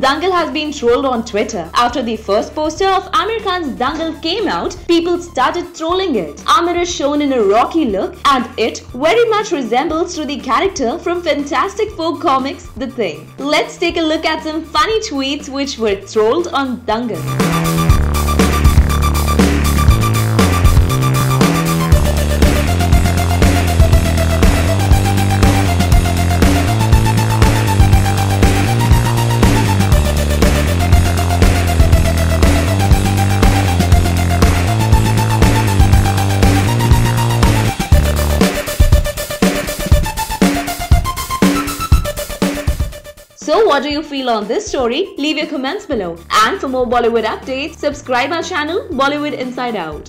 been trolled on Twitter. After the first poster of Aamir Khan's Dangal came out, people started trolling it. Aamir is shown in a rocky look and it very much resembles to the character from Fantastic Four comics, The Thing. Let's take a look at some funny tweets which were trolled on Dangal. So what do you feel on this story? Leave your comments below. And for more Bollywood updates, subscribe our channel Bollywood Inside Out.